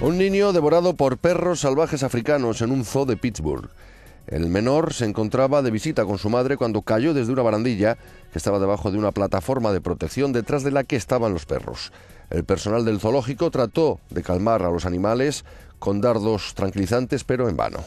Un niño devorado por perros salvajes africanos en un zoo de Pittsburgh. El menor se encontraba de visita con su madre cuando cayó desde una barandilla que estaba debajo de una plataforma de protección detrás de la que estaban los perros. El personal del zoológico trató de calmar a los animales con dardos tranquilizantes, pero en vano.